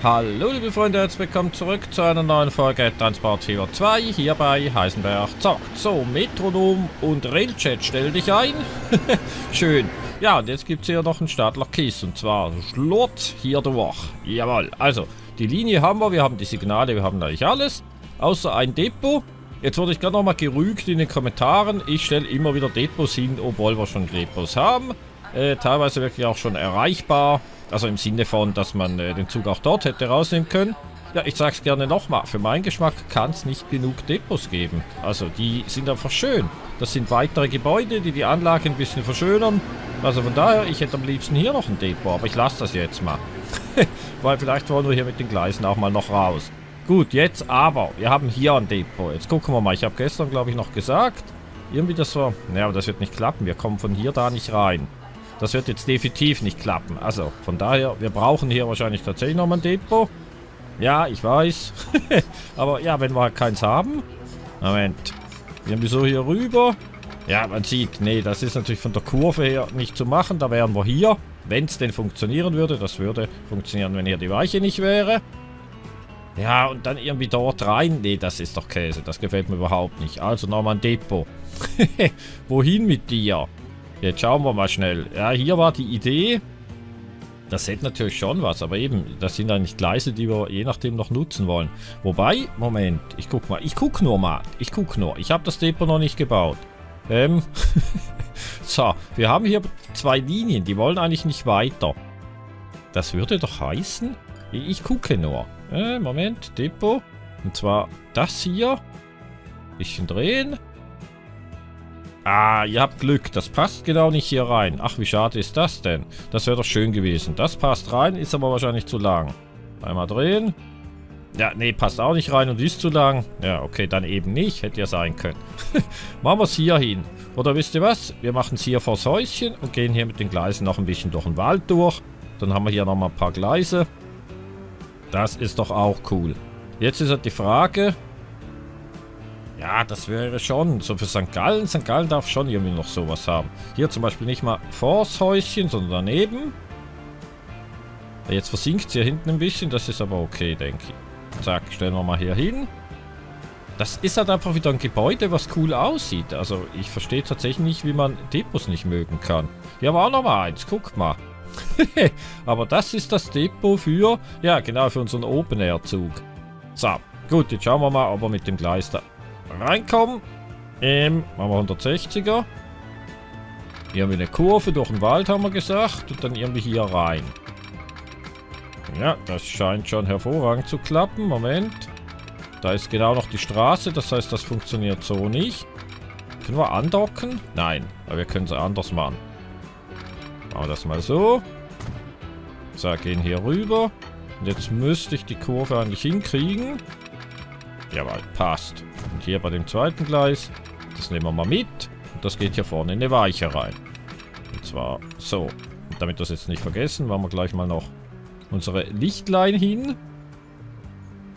Hallo liebe Freunde, herzlich willkommen zurück zu einer neuen Folge Transport Fever 2 hier bei Heisenberg zockt. So, Metronom und Railchat, stell dich ein. Schön. Ja, und jetzt gibt es hier noch einen Startlock-Kies und zwar Schlot hier durch. Jawohl, also die Linie haben wir, wir haben die Signale, wir haben eigentlich alles, außer ein Depot. Jetzt wurde ich gerade nochmal gerügt in den Kommentaren. Ich stelle immer wieder Depots hin, obwohl wir schon Depots haben. Äh, teilweise wirklich auch schon erreichbar. Also im Sinne von, dass man äh, den Zug auch dort hätte rausnehmen können. Ja, ich sag's gerne nochmal. Für meinen Geschmack kann es nicht genug Depots geben. Also die sind einfach schön. Das sind weitere Gebäude, die die Anlage ein bisschen verschönern. Also von daher, ich hätte am liebsten hier noch ein Depot. Aber ich lasse das jetzt mal. Weil vielleicht wollen wir hier mit den Gleisen auch mal noch raus. Gut, jetzt aber. Wir haben hier ein Depot. Jetzt gucken wir mal. Ich habe gestern, glaube ich, noch gesagt. Irgendwie das war... Naja, aber das wird nicht klappen. Wir kommen von hier da nicht rein. Das wird jetzt definitiv nicht klappen. Also, von daher, wir brauchen hier wahrscheinlich tatsächlich nochmal ein Depot. Ja, ich weiß. Aber ja, wenn wir halt keins haben. Moment. Wir haben so hier rüber. Ja, man sieht, nee, das ist natürlich von der Kurve her nicht zu machen. Da wären wir hier. Wenn es denn funktionieren würde. Das würde funktionieren, wenn hier die Weiche nicht wäre. Ja, und dann irgendwie dort rein. Nee, das ist doch Käse. Das gefällt mir überhaupt nicht. Also nochmal ein Depot. Wohin mit dir? Jetzt schauen wir mal schnell. Ja, hier war die Idee. Das hätte natürlich schon was, aber eben, das sind eigentlich Gleise, die wir je nachdem noch nutzen wollen. Wobei, Moment, ich guck mal. Ich guck nur mal. Ich guck nur. Ich habe das Depot noch nicht gebaut. Ähm, so, wir haben hier zwei Linien, die wollen eigentlich nicht weiter. Das würde doch heißen, ich gucke nur. Äh, Moment, Depot. Und zwar das hier. Bisschen drehen. Ah, ihr habt Glück. Das passt genau nicht hier rein. Ach, wie schade ist das denn? Das wäre doch schön gewesen. Das passt rein, ist aber wahrscheinlich zu lang. Einmal drehen. Ja, nee, passt auch nicht rein und ist zu lang. Ja, okay, dann eben nicht. Hätte ja sein können. machen wir es hier hin. Oder wisst ihr was? Wir machen es hier vors Häuschen und gehen hier mit den Gleisen noch ein bisschen durch den Wald durch. Dann haben wir hier nochmal ein paar Gleise. Das ist doch auch cool. Jetzt ist halt die Frage, ja, das wäre schon. So für St. Gallen. St. Gallen darf schon irgendwie noch sowas haben. Hier zum Beispiel nicht mal vors Häuschen, sondern daneben. Jetzt versinkt es hier hinten ein bisschen. Das ist aber okay, denke ich. Zack, stellen wir mal hier hin. Das ist halt einfach wieder ein Gebäude, was cool aussieht. Also ich verstehe tatsächlich nicht, wie man Depots nicht mögen kann. Hier haben wir auch noch mal eins. Guck mal. aber das ist das Depot für, ja genau, für unseren Open-Air-Zug. So, gut, jetzt schauen wir mal, ob er mit dem Gleis da reinkommen. Ähm, machen wir 160er. Hier haben wir eine Kurve durch den Wald, haben wir gesagt. Und dann irgendwie hier rein. Ja, das scheint schon hervorragend zu klappen. Moment. Da ist genau noch die Straße. Das heißt, das funktioniert so nicht. Können wir andocken? Nein, aber wir können es anders machen. Machen wir das mal so. So, gehen hier rüber. Und jetzt müsste ich die Kurve eigentlich hinkriegen. Jawohl, passt. Und hier bei dem zweiten Gleis, das nehmen wir mal mit. Und das geht hier vorne in eine Weiche rein. Und zwar so. Und damit das jetzt nicht vergessen, machen wir gleich mal noch unsere Lichtlein hin.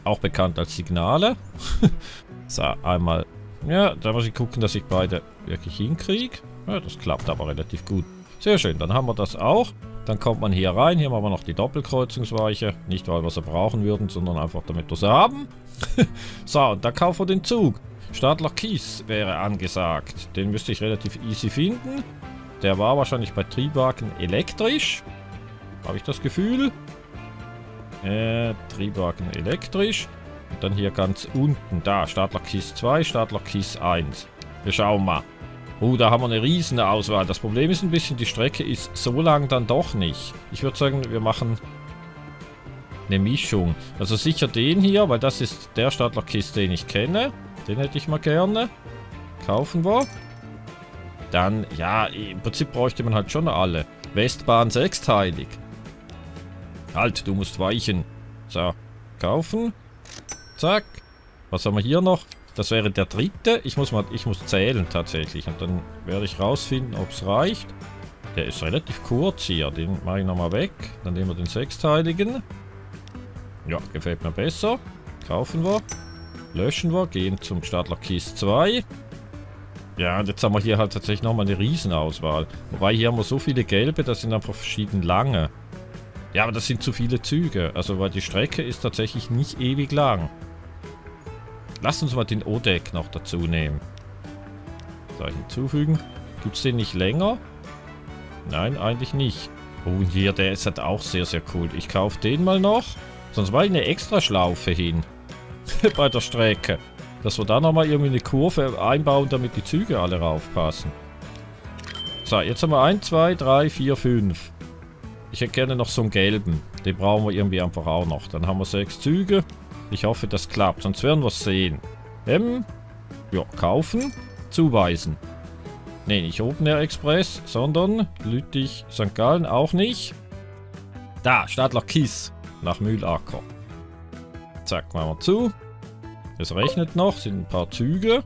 Auch bekannt als Signale. so, einmal. Ja, da muss ich gucken, dass ich beide wirklich hinkriege. Ja, das klappt aber relativ gut. Sehr schön, dann haben wir das auch. Dann kommt man hier rein. Hier machen wir noch die Doppelkreuzungsweiche. Nicht, weil wir sie brauchen würden, sondern einfach, damit wir sie haben. so, und dann kaufen wir den Zug. Stadler Kies wäre angesagt. Den müsste ich relativ easy finden. Der war wahrscheinlich bei Triebwagen elektrisch. Habe ich das Gefühl. Äh, Triebwagen elektrisch. Und dann hier ganz unten. Da, Stadler Kies 2, Stadler Kies 1. Wir schauen mal. Oh, da haben wir eine riesen Auswahl. Das Problem ist ein bisschen, die Strecke ist so lang dann doch nicht. Ich würde sagen, wir machen eine Mischung. Also sicher den hier, weil das ist der Stadlerkiste, den ich kenne. Den hätte ich mal gerne. Kaufen wir. Dann, ja, im Prinzip bräuchte man halt schon alle. Westbahn sechsteilig. Halt, du musst weichen. So, kaufen. Zack. Was haben wir hier noch? Das wäre der dritte. Ich muss mal, ich muss zählen tatsächlich. Und dann werde ich rausfinden, ob es reicht. Der ist relativ kurz hier. Den mache ich nochmal weg. Dann nehmen wir den sechsteiligen. Ja, gefällt mir besser. Kaufen wir. Löschen wir. Gehen zum Stadler Kies 2. Ja, und jetzt haben wir hier halt tatsächlich nochmal eine Riesenauswahl. Wobei hier haben wir so viele gelbe, das sind einfach verschieden lange. Ja, aber das sind zu viele Züge. Also, weil die Strecke ist tatsächlich nicht ewig lang. Lass uns mal den O-Deck noch dazu nehmen. So, hinzufügen. Gibt es den nicht länger? Nein, eigentlich nicht. Oh, hier, der ist halt auch sehr, sehr cool. Ich kaufe den mal noch. Sonst mal eine extra Schlaufe hin. Bei der Strecke. Dass wir da nochmal irgendwie eine Kurve einbauen, damit die Züge alle raufpassen. So, jetzt haben wir 1, 2, 3, 4, 5. Ich hätte gerne noch so einen gelben. Den brauchen wir irgendwie einfach auch noch. Dann haben wir sechs Züge. Ich hoffe, das klappt. Sonst werden wir es sehen. M. Ja, kaufen. Zuweisen. Ne, nicht Open Air Express, sondern Lüttich St. Gallen auch nicht. Da, Stadler Kiss. Nach Mühlacker. Zack, machen wir zu. Es rechnet noch, sind ein paar Züge.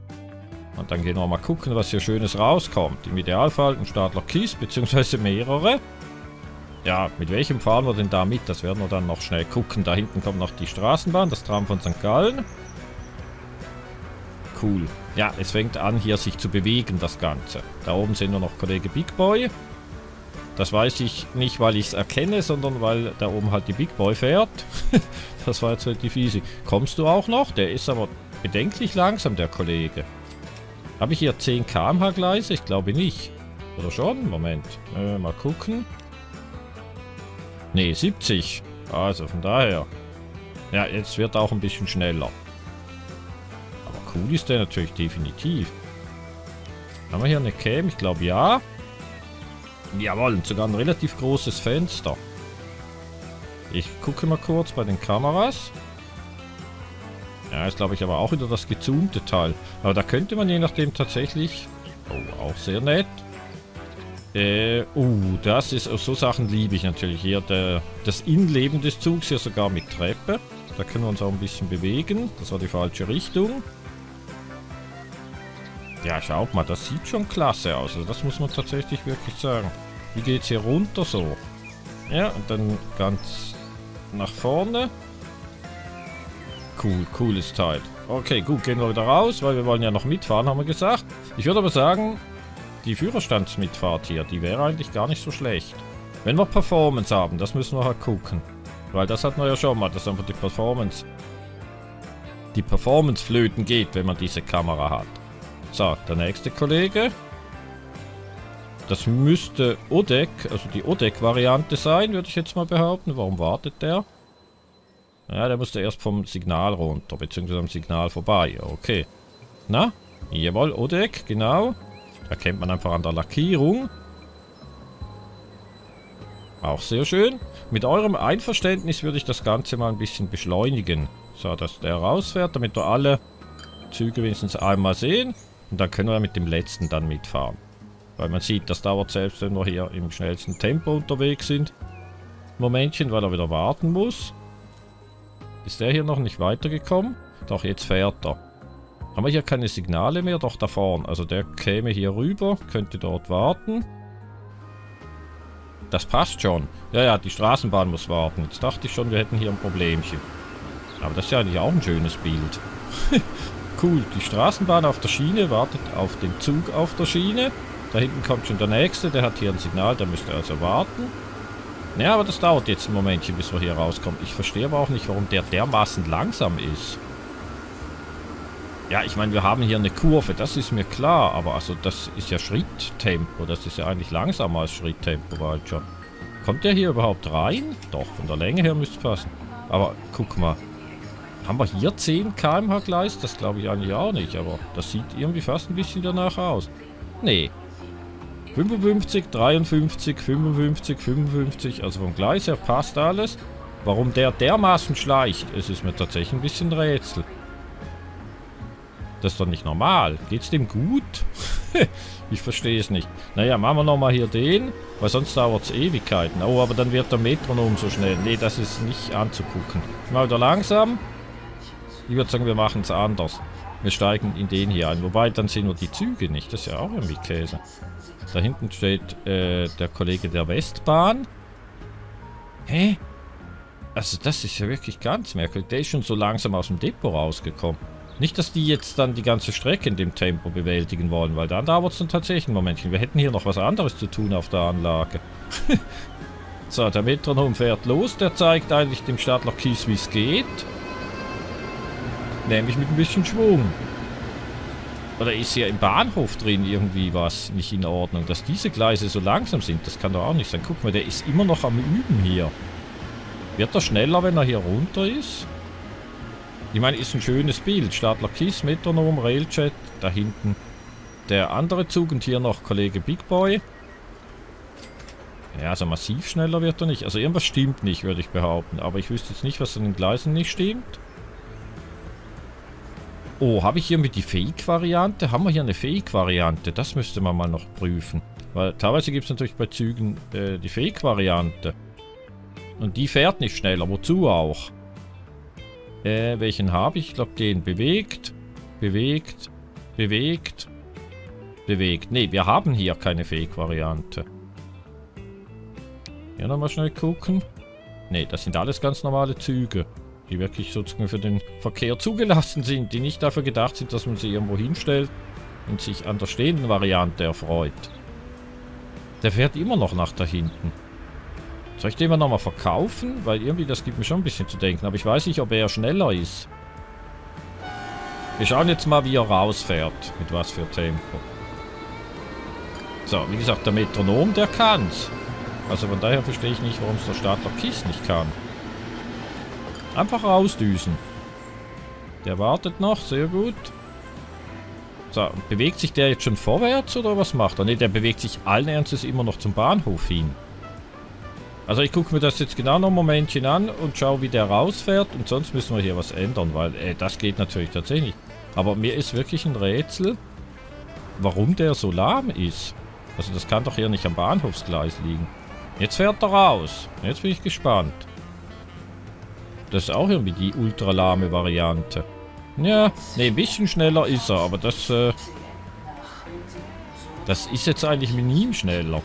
Und dann gehen wir mal gucken, was hier Schönes rauskommt. Im Idealfall ein Stadler Kies, beziehungsweise mehrere. Ja, mit welchem fahren wir denn da mit? Das werden wir dann noch schnell gucken. Da hinten kommt noch die Straßenbahn, das Tram von St. Gallen. Cool. Ja, es fängt an, hier sich zu bewegen, das Ganze. Da oben sehen wir noch Kollege Big Boy. Das weiß ich nicht, weil ich es erkenne, sondern weil da oben halt die Big Boy fährt. das war jetzt relativ easy. Kommst du auch noch? Der ist aber bedenklich langsam, der Kollege. Habe ich hier 10 km/h Gleise? Ich glaube nicht. Oder schon? Moment. Äh, mal gucken. Ne, 70. Also von daher. Ja, jetzt wird auch ein bisschen schneller. Aber cool ist der natürlich definitiv. Haben wir hier eine Cam? Ich glaube ja. Jawohl, sogar ein relativ großes Fenster. Ich gucke mal kurz bei den Kameras. Ja, ist glaube ich aber auch wieder das gezoomte Teil. Aber da könnte man je nachdem tatsächlich... Oh, auch sehr nett. Äh, uh, das ist... So Sachen liebe ich natürlich. Hier der, das Innenleben des Zugs hier sogar mit Treppe. Da können wir uns auch ein bisschen bewegen. Das war die falsche Richtung. Ja, schaut mal, das sieht schon klasse aus. Also das muss man tatsächlich wirklich sagen. Wie geht es hier runter so? Ja, und dann ganz nach vorne. Cool, cooles Teil. Okay, gut, gehen wir wieder raus, weil wir wollen ja noch mitfahren, haben wir gesagt. Ich würde aber sagen, die Führerstandsmitfahrt hier, die wäre eigentlich gar nicht so schlecht. Wenn wir Performance haben, das müssen wir halt gucken. Weil das hatten wir ja schon mal, dass einfach die Performance... Die Performance flöten geht, wenn man diese Kamera hat. So, der nächste Kollege. Das müsste Odek, also die Odek-Variante sein, würde ich jetzt mal behaupten. Warum wartet der? Ja, der musste erst vom Signal runter, beziehungsweise am Signal vorbei. Okay. Na? Jawohl, Odek, genau. Erkennt man einfach an der Lackierung. Auch sehr schön. Mit eurem Einverständnis würde ich das Ganze mal ein bisschen beschleunigen. So, dass der rausfährt, damit wir alle Züge wenigstens einmal sehen. Und dann können wir mit dem letzten dann mitfahren. Weil man sieht, das dauert selbst, wenn wir hier im schnellsten Tempo unterwegs sind. Momentchen, weil er wieder warten muss. Ist der hier noch nicht weitergekommen? Doch, jetzt fährt er. Haben wir hier keine Signale mehr? Doch, da vorne. Also der käme hier rüber, könnte dort warten. Das passt schon. Ja, ja, die Straßenbahn muss warten. Jetzt dachte ich schon, wir hätten hier ein Problemchen. Aber das ist ja eigentlich auch ein schönes Bild. Cool, die Straßenbahn auf der Schiene wartet auf den Zug auf der Schiene. Da hinten kommt schon der nächste, der hat hier ein Signal, der müsste also warten. Naja, aber das dauert jetzt ein Momentchen, bis wir hier rauskommen. Ich verstehe aber auch nicht, warum der dermaßen langsam ist. Ja, ich meine, wir haben hier eine Kurve, das ist mir klar, aber also das ist ja Schritttempo. Das ist ja eigentlich langsamer als Schritttempo, weil schon. Kommt der hier überhaupt rein? Doch, von der Länge her müsste es passen. Aber guck mal, haben wir hier 10 km/h Gleis? Das glaube ich eigentlich auch nicht, aber das sieht irgendwie fast ein bisschen danach aus. Nee. 55, 53, 55, 55, also vom Gleis her passt alles. Warum der dermaßen schleicht, es ist mir tatsächlich ein bisschen Rätsel. Das ist doch nicht normal. Geht's dem gut? ich verstehe es nicht. Naja, machen wir nochmal hier den, weil sonst dauert es Ewigkeiten. Oh, aber dann wird der Metronom so schnell. Nee, das ist nicht anzugucken. Mal wieder langsam. Ich würde sagen, wir machen es anders. Wir steigen in den hier ein. Wobei, dann sehen wir die Züge nicht. Das ist ja auch irgendwie Käse. Da hinten steht äh, der Kollege der Westbahn. Hä? Also das ist ja wirklich ganz merkwürdig. Der ist schon so langsam aus dem Depot rausgekommen. Nicht, dass die jetzt dann die ganze Strecke in dem Tempo bewältigen wollen, weil dann dauert es dann tatsächlich ein Momentchen. Wir hätten hier noch was anderes zu tun auf der Anlage. So, der Metronom fährt los. Der zeigt eigentlich dem Stadler Kies, wie es geht. Nämlich mit ein bisschen Schwung. Oder ist hier im Bahnhof drin irgendwie was nicht in Ordnung? Dass diese Gleise so langsam sind, das kann doch auch nicht sein. Guck mal, der ist immer noch am Üben hier. Wird er schneller, wenn er hier runter ist? Ich meine, ist ein schönes Bild. Stadler Kiss, Metronom, Railjet, da hinten der andere Zug und hier noch Kollege Big Boy. Ja, also massiv schneller wird er nicht. Also irgendwas stimmt nicht, würde ich behaupten. Aber ich wüsste jetzt nicht, was an den Gleisen nicht stimmt. Oh, habe ich hier mit die Fake-Variante? Haben wir hier eine Fake-Variante? Das müsste man mal noch prüfen. Weil teilweise gibt es natürlich bei Zügen äh, die Fake-Variante. Und die fährt nicht schneller. Wozu auch? Äh, welchen habe ich? Ich glaube, den bewegt, bewegt, bewegt, bewegt. Ne, wir haben hier keine Fake-Variante. Hier nochmal schnell gucken. Ne, das sind alles ganz normale Züge die wirklich sozusagen für den Verkehr zugelassen sind, die nicht dafür gedacht sind, dass man sie irgendwo hinstellt und sich an der stehenden Variante erfreut. Der fährt immer noch nach da hinten. Soll ich den mal nochmal verkaufen? Weil irgendwie, das gibt mir schon ein bisschen zu denken. Aber ich weiß nicht, ob er schneller ist. Wir schauen jetzt mal, wie er rausfährt. Mit was für Tempo. So, wie gesagt, der Metronom, der kann's. Also von daher verstehe ich nicht, warum es der Stadler Kiss nicht kann. Einfach rausdüsen. Der wartet noch, sehr gut. So, bewegt sich der jetzt schon vorwärts oder was macht er? Ne, der bewegt sich allen Ernstes immer noch zum Bahnhof hin. Also ich gucke mir das jetzt genau noch ein Momentchen an und schaue, wie der rausfährt. Und sonst müssen wir hier was ändern, weil äh, das geht natürlich tatsächlich. Aber mir ist wirklich ein Rätsel, warum der so lahm ist. Also das kann doch hier nicht am Bahnhofsgleis liegen. Jetzt fährt er raus. Jetzt bin ich gespannt. Das ist auch irgendwie die ultralahme Variante. Ja, ne, ein bisschen schneller ist er, aber das, äh, das ist jetzt eigentlich minim schneller.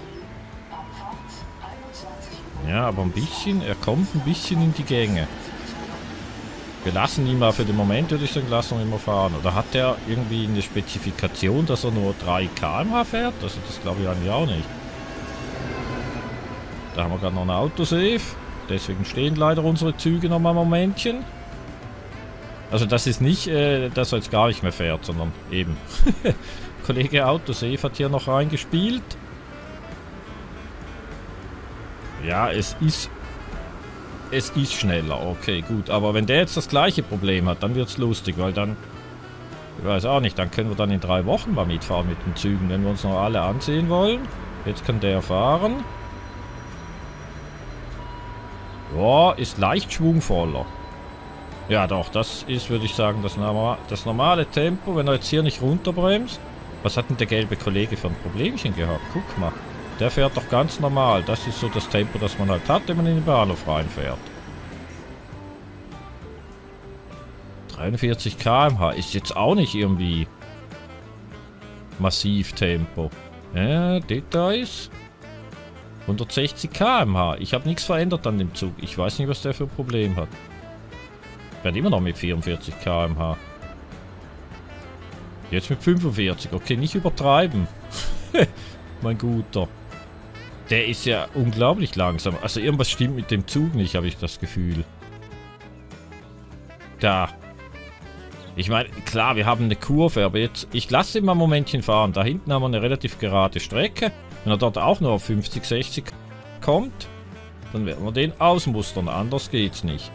Ja, aber ein bisschen, er kommt ein bisschen in die Gänge. Wir lassen ihn mal für den Moment, würde ich sagen, lassen wir ihn mal fahren. Oder hat der irgendwie eine Spezifikation, dass er nur 3 km/h fährt? Also das glaube ich eigentlich auch nicht. Da haben wir gerade noch ein Autosave. Deswegen stehen leider unsere Züge noch mal ein Momentchen. Also das ist nicht, äh, dass er jetzt gar nicht mehr fährt, sondern eben. Kollege Autosave hat hier noch reingespielt. Ja, es ist... Es ist schneller, okay, gut. Aber wenn der jetzt das gleiche Problem hat, dann wird es lustig, weil dann... Ich weiß auch nicht, dann können wir dann in drei Wochen mal mitfahren mit den Zügen, wenn wir uns noch alle ansehen wollen. Jetzt kann der fahren. Ja, ist leicht schwungvoller. Ja, doch, das ist, würde ich sagen, das, das normale Tempo, wenn er jetzt hier nicht runterbremst. Was hat denn der gelbe Kollege für ein Problemchen gehabt? Guck mal. Der fährt doch ganz normal. Das ist so das Tempo, das man halt hat, wenn man in den Bahnhof reinfährt. 43 km/h ist jetzt auch nicht irgendwie massiv Tempo. Ja, Details. 160 km/h. Ich habe nichts verändert an dem Zug. Ich weiß nicht, was der für ein Problem hat. Werde immer noch mit 44 km/h. Jetzt mit 45. Okay, nicht übertreiben. mein Guter. Der ist ja unglaublich langsam. Also irgendwas stimmt mit dem Zug nicht, habe ich das Gefühl. Da. Ich meine, klar, wir haben eine Kurve, aber jetzt... Ich lasse ihn mal ein Momentchen fahren. Da hinten haben wir eine relativ gerade Strecke. Wenn er dort auch nur auf 50, 60 kommt, dann werden wir den ausmustern. Anders geht's nicht.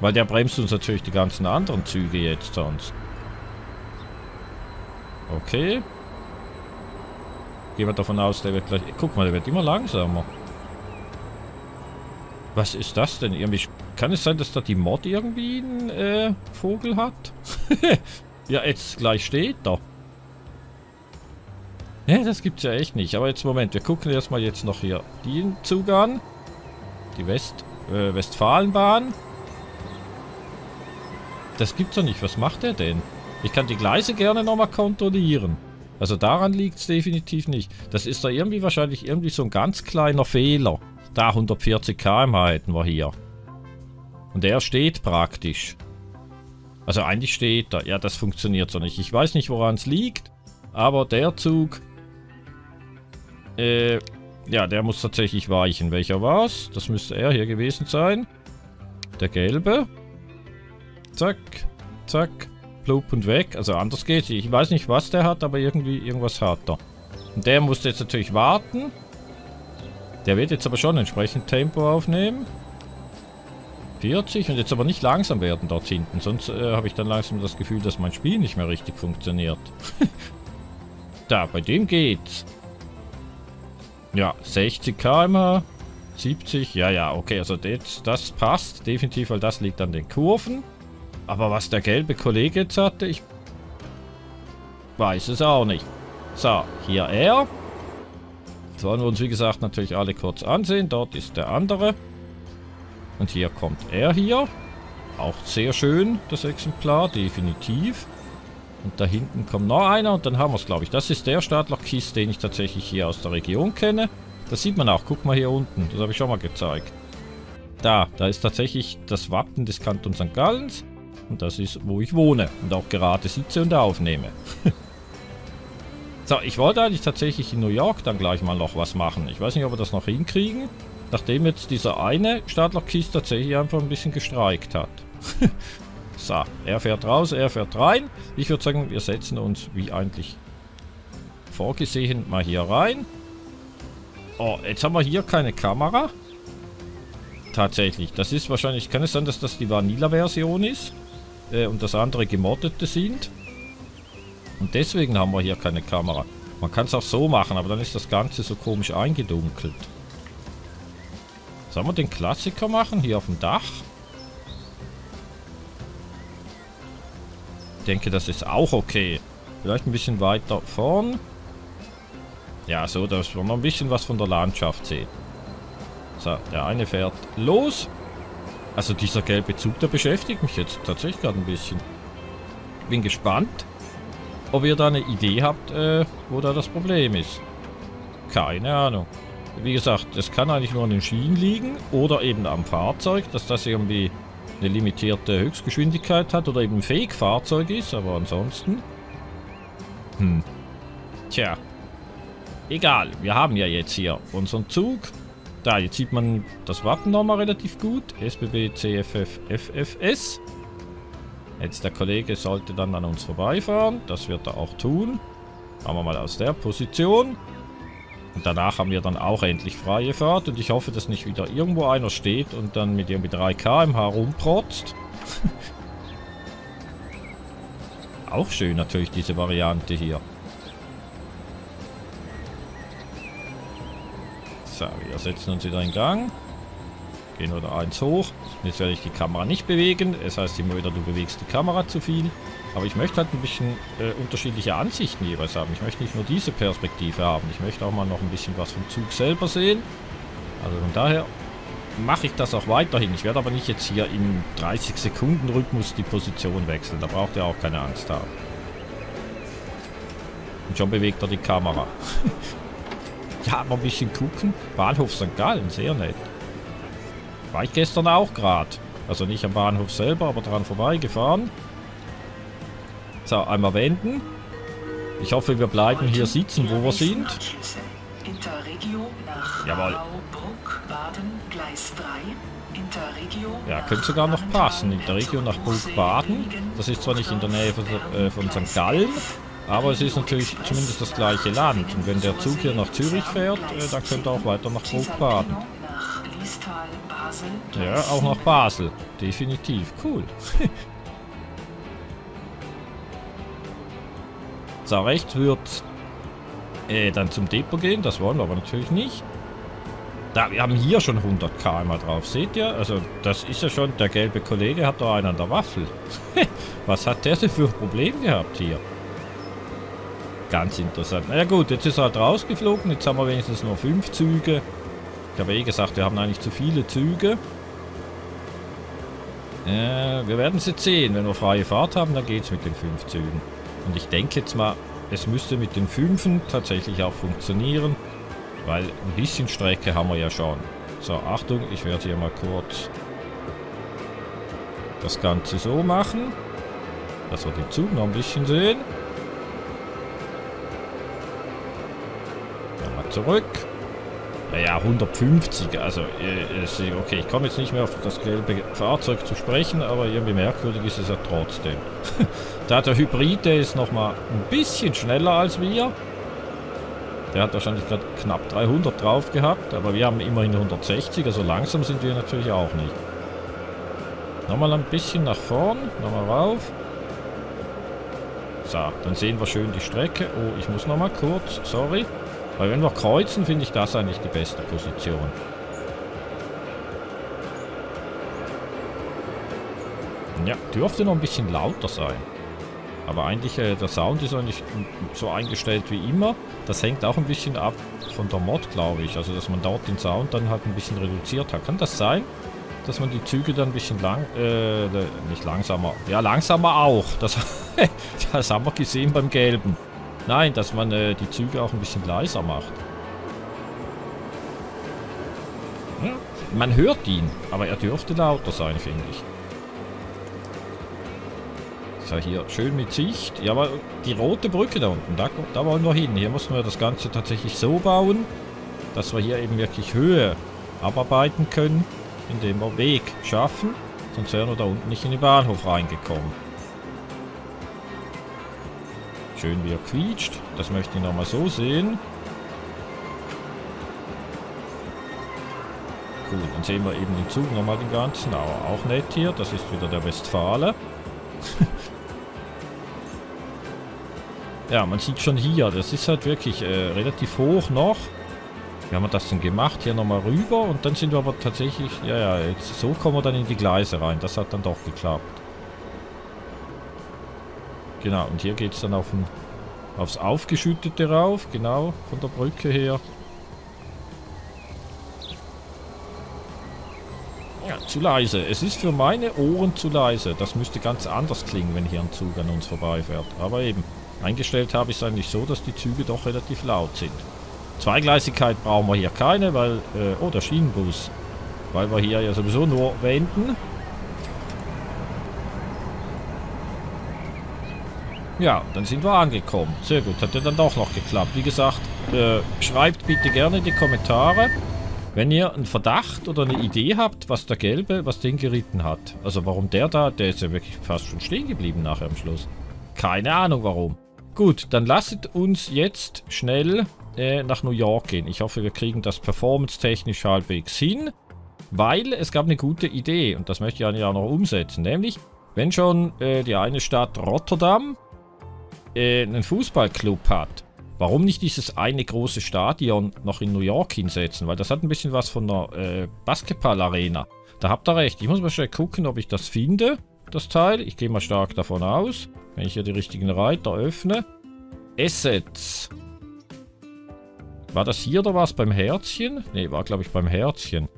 Weil der bremst uns natürlich die ganzen anderen Züge jetzt sonst. Okay. Gehen wir davon aus, der wird gleich... Guck mal, der wird immer langsamer. Was ist das denn? Irgendwie... Kann es sein, dass da die Mod irgendwie einen äh, Vogel hat? ja, jetzt gleich steht er. Ne, das gibt's ja echt nicht. Aber jetzt, Moment, wir gucken erstmal jetzt noch hier den Zug an. Die West, äh, Westfalenbahn. Das gibt's doch nicht. Was macht der denn? Ich kann die Gleise gerne nochmal kontrollieren. Also daran liegt's definitiv nicht. Das ist da irgendwie wahrscheinlich irgendwie so ein ganz kleiner Fehler. Da 140 km/h hätten wir hier. Und der steht praktisch. Also eigentlich steht da. Ja, das funktioniert so nicht. Ich weiß nicht, woran es liegt. Aber der Zug äh, Ja, der muss tatsächlich weichen. Welcher war's? Das müsste er hier gewesen sein. Der gelbe. Zack, zack, plupp und weg. Also anders geht's. Ich weiß nicht, was der hat, aber irgendwie irgendwas hat er. Und der musste jetzt natürlich warten. Der wird jetzt aber schon entsprechend Tempo aufnehmen. 40 und jetzt aber nicht langsam werden dort hinten. Sonst äh, habe ich dann langsam das Gefühl, dass mein Spiel nicht mehr richtig funktioniert. da, bei dem geht's. Ja, 60 km 70, ja, ja, okay, also das, das passt definitiv, weil das liegt an den Kurven. Aber was der gelbe Kollege jetzt hatte, ich weiß es auch nicht. So, hier er. Jetzt wollen wir uns, wie gesagt, natürlich alle kurz ansehen. Dort ist der andere. Und hier kommt er hier. Auch sehr schön, das Exemplar, definitiv. Und da hinten kommt noch einer und dann haben wir es, glaube ich. Das ist der Stadtlochkies, den ich tatsächlich hier aus der Region kenne. Das sieht man auch. Guck mal hier unten. Das habe ich schon mal gezeigt. Da, da ist tatsächlich das Wappen des Kantons St. Gallens. Und das ist, wo ich wohne. Und auch gerade sitze und aufnehme. so, ich wollte eigentlich tatsächlich in New York dann gleich mal noch was machen. Ich weiß nicht, ob wir das noch hinkriegen. Nachdem jetzt dieser eine Stadtlochkies tatsächlich einfach ein bisschen gestreikt hat. so, er fährt raus, er fährt rein. Ich würde sagen, wir setzen uns wie eigentlich vorgesehen mal hier rein. Oh, jetzt haben wir hier keine Kamera. Tatsächlich. Das ist wahrscheinlich... Kann es sein, dass das die Vanilla-Version ist? Äh, und das andere gemoddete sind? Und deswegen haben wir hier keine Kamera. Man kann es auch so machen, aber dann ist das Ganze so komisch eingedunkelt. Sollen wir den Klassiker machen? Hier auf dem Dach? Ich denke, das ist auch okay. Vielleicht ein bisschen weiter vorn. Ja, so, dass wir noch ein bisschen was von der Landschaft sehen. So, der eine fährt los. Also dieser gelbe Zug, der beschäftigt mich jetzt tatsächlich gerade ein bisschen. Bin gespannt, ob ihr da eine Idee habt, äh, wo da das Problem ist. Keine Ahnung. Wie gesagt, es kann eigentlich nur an den Schienen liegen oder eben am Fahrzeug, dass das irgendwie eine limitierte Höchstgeschwindigkeit hat oder eben ein Fake-Fahrzeug ist, aber ansonsten... Hm. Tja. Egal, wir haben ja jetzt hier unseren Zug. Da, jetzt sieht man das Wappen nochmal relativ gut. SBB CFF FFS. Jetzt der Kollege sollte dann an uns vorbeifahren. Das wird er auch tun. Machen wir mal aus der Position. Und danach haben wir dann auch endlich freie Fahrt. Und ich hoffe, dass nicht wieder irgendwo einer steht und dann mit irgendwie 3 km/h rumprotzt. auch schön natürlich diese Variante hier. So, wir setzen uns wieder in Gang. Gehen wieder eins hoch. Jetzt werde ich die Kamera nicht bewegen. Es heißt immer wieder, du bewegst die Kamera zu viel. Aber ich möchte halt ein bisschen äh, unterschiedliche Ansichten jeweils haben. Ich möchte nicht nur diese Perspektive haben. Ich möchte auch mal noch ein bisschen was vom Zug selber sehen. Also von daher mache ich das auch weiterhin. Ich werde aber nicht jetzt hier im 30 Sekunden Rhythmus die Position wechseln. Da braucht ihr auch keine Angst haben. Und schon bewegt er die Kamera. ja, mal ein bisschen gucken. Bahnhof St. Gallen, sehr nett. War ich gestern auch gerade. Also nicht am Bahnhof selber, aber dran vorbeigefahren. So, einmal wenden. Ich hoffe, wir bleiben hier sitzen, wo wir sind. Jawohl. Ja, könnte sogar noch passen. Interregio nach Burg-Baden. Das ist zwar nicht in der Nähe von, äh, von St. Gallen, aber es ist natürlich zumindest das gleiche Land. Und wenn der Zug hier nach Zürich fährt, äh, dann könnte er auch weiter nach Burg-Baden. Ja, auch nach Basel. Definitiv. Cool. so, rechts wird äh, dann zum Depot gehen. Das wollen wir aber natürlich nicht. Da, wir haben hier schon 100 km drauf. Seht ihr? Also, das ist ja schon... Der gelbe Kollege hat da einen an der Waffel. Was hat der denn für ein Problem gehabt hier? Ganz interessant. Na ja gut, jetzt ist er halt rausgeflogen. Jetzt haben wir wenigstens nur 5 Züge. Ich habe eh gesagt, wir haben eigentlich zu viele Züge. Äh, wir werden es jetzt sehen. Wenn wir freie Fahrt haben, dann geht es mit den 5 Zügen. Und ich denke jetzt mal, es müsste mit den 5 tatsächlich auch funktionieren. Weil ein bisschen Strecke haben wir ja schon. So, Achtung, ich werde hier mal kurz das Ganze so machen, dass wir den Zug noch ein bisschen sehen. Zurück. Naja, 150. Also, äh, okay, ich komme jetzt nicht mehr auf das gelbe Fahrzeug zu sprechen, aber irgendwie merkwürdig ist es ja trotzdem. da der Hybrid, der ist nochmal ein bisschen schneller als wir. Der hat wahrscheinlich gerade knapp 300 drauf gehabt, aber wir haben immerhin 160, also langsam sind wir natürlich auch nicht. Nochmal ein bisschen nach vorn, nochmal rauf. So, dann sehen wir schön die Strecke. Oh, ich muss nochmal kurz, sorry. Weil wenn wir kreuzen, finde ich das eigentlich die beste Position. Ja, dürfte noch ein bisschen lauter sein. Aber eigentlich, äh, der Sound ist eigentlich so eingestellt wie immer. Das hängt auch ein bisschen ab von der Mod, glaube ich. Also, dass man dort den Sound dann halt ein bisschen reduziert hat. Kann das sein? Dass man die Züge dann ein bisschen lang... Äh, nicht langsamer. Ja, langsamer auch. Das, das haben wir gesehen beim Gelben. Nein, dass man äh, die Züge auch ein bisschen leiser macht. Ja, man hört ihn, aber er dürfte lauter sein, finde ich. So, hier schön mit Sicht. Ja, aber die rote Brücke da unten, da, da wollen wir hin. Hier müssen wir das Ganze tatsächlich so bauen, dass wir hier eben wirklich Höhe abarbeiten können, indem wir Weg schaffen. Sonst wären wir da unten nicht in den Bahnhof reingekommen. Schön wie er quietscht. Das möchte ich nochmal so sehen. Cool, dann sehen wir eben den Zug nochmal den ganzen. Aber auch nett hier. Das ist wieder der Westfale. ja, man sieht schon hier. Das ist halt wirklich äh, relativ hoch noch. Wie haben wir das denn gemacht? Hier nochmal rüber. Und dann sind wir aber tatsächlich... Ja, ja, jetzt so kommen wir dann in die Gleise rein. Das hat dann doch geklappt. Genau, und hier geht es dann auf ein, aufs Aufgeschüttete rauf, genau, von der Brücke her. Ja, zu leise. Es ist für meine Ohren zu leise. Das müsste ganz anders klingen, wenn hier ein Zug an uns vorbeifährt. Aber eben, eingestellt habe ich es eigentlich so, dass die Züge doch relativ laut sind. Zweigleisigkeit brauchen wir hier keine, weil... Äh, oh, der Schienenbus. Weil wir hier ja sowieso nur wenden. Ja, dann sind wir angekommen. Sehr gut, hat ja dann doch noch geklappt. Wie gesagt, äh, schreibt bitte gerne in die Kommentare, wenn ihr einen Verdacht oder eine Idee habt, was der Gelbe, was den geritten hat. Also warum der da, der ist ja wirklich fast schon stehen geblieben nachher am Schluss. Keine Ahnung warum. Gut, dann lasst uns jetzt schnell äh, nach New York gehen. Ich hoffe, wir kriegen das performance-technisch halbwegs hin. Weil es gab eine gute Idee und das möchte ich auch noch umsetzen. Nämlich, wenn schon äh, die eine Stadt Rotterdam äh, einen Fußballclub hat, warum nicht dieses eine große Stadion noch in New York hinsetzen? Weil das hat ein bisschen was von einer äh, Basketballarena. Da habt ihr recht. Ich muss mal schnell gucken, ob ich das finde, das Teil. Ich gehe mal stark davon aus. Wenn ich hier die richtigen Reiter öffne. Assets. War das hier oder was beim Herzchen? Ne, war glaube ich beim Herzchen.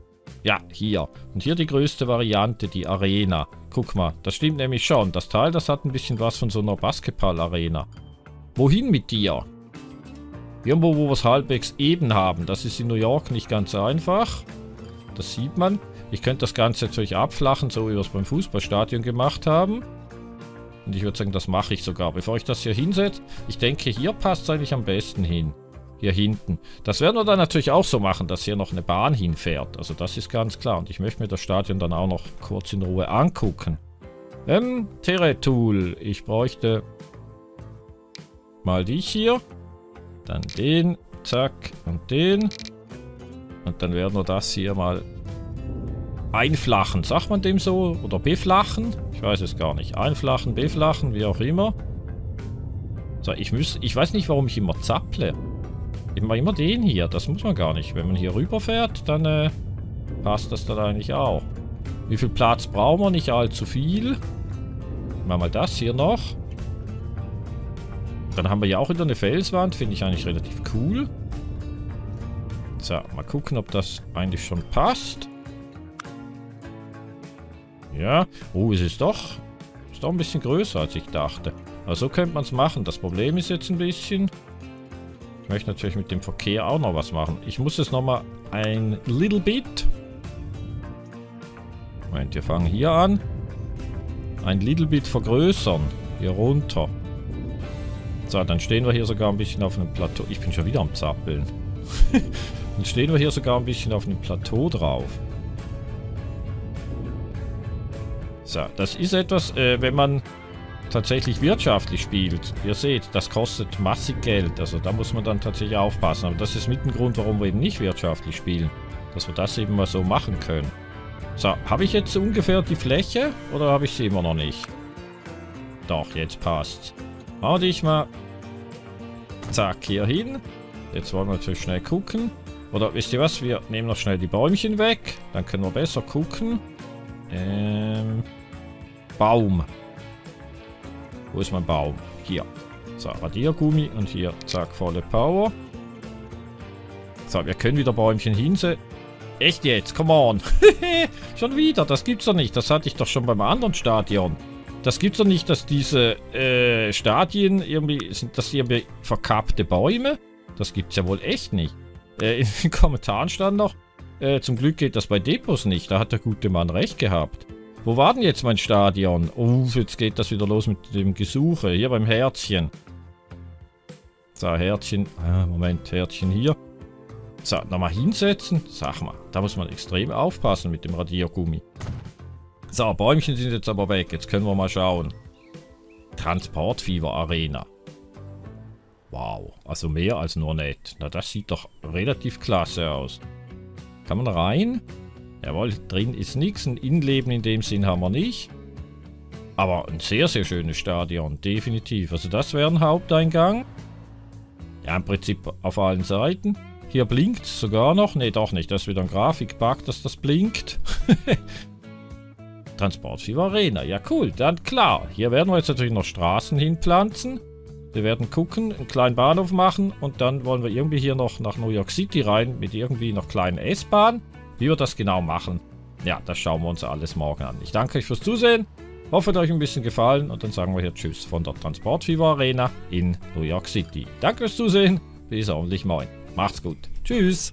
Ja, hier. Und hier die größte Variante, die Arena. Guck mal, das stimmt nämlich schon. Das Teil, das hat ein bisschen was von so einer Basketball-Arena. Wohin mit dir? Irgendwo, wo wir es halbwegs eben haben. Das ist in New York nicht ganz einfach. Das sieht man. Ich könnte das Ganze natürlich abflachen, so wie wir es beim Fußballstadion gemacht haben. Und ich würde sagen, das mache ich sogar. Bevor ich das hier hinsetze, ich denke, hier passt es eigentlich am besten hin hier hinten. Das werden wir dann natürlich auch so machen, dass hier noch eine Bahn hinfährt. Also das ist ganz klar. Und ich möchte mir das Stadion dann auch noch kurz in Ruhe angucken. Ähm, Terre-Tool. Ich bräuchte mal dich hier. Dann den. Zack. Und den. Und dann werden wir das hier mal einflachen. Sagt man dem so? Oder beflachen? Ich weiß es gar nicht. Einflachen, beflachen, wie auch immer. So, ich, muss, ich weiß nicht, warum ich immer zapple. Immer, immer den hier. Das muss man gar nicht. Wenn man hier rüberfährt, dann äh, passt das dann eigentlich auch. Wie viel Platz brauchen wir? Nicht allzu viel. Machen wir das hier noch. Dann haben wir ja auch wieder eine Felswand. Finde ich eigentlich relativ cool. So, mal gucken, ob das eigentlich schon passt. Ja. Oh, es ist doch... Ist doch ein bisschen größer, als ich dachte. Aber so könnte man es machen. Das Problem ist jetzt ein bisschen... Möchte natürlich mit dem Verkehr auch noch was machen. Ich muss es nochmal ein little bit. Moment, wir fangen hier an. Ein little bit vergrößern. Hier runter. So, dann stehen wir hier sogar ein bisschen auf einem Plateau. Ich bin schon wieder am Zappeln. Dann stehen wir hier sogar ein bisschen auf einem Plateau drauf. So, das ist etwas, äh, wenn man tatsächlich wirtschaftlich spielt. Ihr seht, das kostet massig Geld. Also da muss man dann tatsächlich aufpassen. Aber das ist mit dem Grund, warum wir eben nicht wirtschaftlich spielen. Dass wir das eben mal so machen können. So, habe ich jetzt ungefähr die Fläche oder habe ich sie immer noch nicht? Doch, jetzt passt. Wir dich mal. Zack, hier hin. Jetzt wollen wir natürlich schnell gucken. Oder wisst ihr was? Wir nehmen noch schnell die Bäumchen weg. Dann können wir besser gucken. Ähm, Baum. Wo ist mein Baum? Hier. So, Radiergummi und hier, zack, volle Power. So, wir können wieder Bäumchen hinsetzen. Echt jetzt? Come on. schon wieder, das gibt's doch nicht. Das hatte ich doch schon beim anderen Stadion. Das gibt's doch nicht, dass diese äh, Stadien irgendwie, sind das irgendwie verkappte Bäume? Das gibt's ja wohl echt nicht. Äh, in den Kommentaren stand noch, äh, zum Glück geht das bei Depots nicht. Da hat der gute Mann recht gehabt. Wo war denn jetzt mein Stadion? Oh, jetzt geht das wieder los mit dem Gesuche. Hier beim Herzchen. So, Herzchen. Ah, Moment, Herzchen hier. So, nochmal hinsetzen. Sag mal, da muss man extrem aufpassen mit dem Radiergummi. So, Bäumchen sind jetzt aber weg. Jetzt können wir mal schauen. Transportfieber Arena. Wow, also mehr als nur nett. Na, das sieht doch relativ klasse aus. Kann man rein? Jawohl, drin ist nichts. Ein Innenleben in dem Sinn haben wir nicht. Aber ein sehr, sehr schönes Stadion, definitiv. Also das wäre ein Haupteingang. Ja, im Prinzip auf allen Seiten. Hier blinkt es sogar noch. Ne, doch nicht. Das ist wieder ein Grafikbug, dass das blinkt. Transportfieber Arena. Ja, cool. Dann klar. Hier werden wir jetzt natürlich noch Straßen hinpflanzen. Wir werden gucken, einen kleinen Bahnhof machen und dann wollen wir irgendwie hier noch nach New York City rein mit irgendwie noch kleinen S-Bahn. Wie wir das genau machen, ja, das schauen wir uns alles morgen an. Ich danke euch fürs Zusehen, hoffe, es hat euch ein bisschen gefallen und dann sagen wir hier Tschüss von der Transportfieber Arena in New York City. Danke fürs Zusehen, bis ordentlich moin. Macht's gut. Tschüss.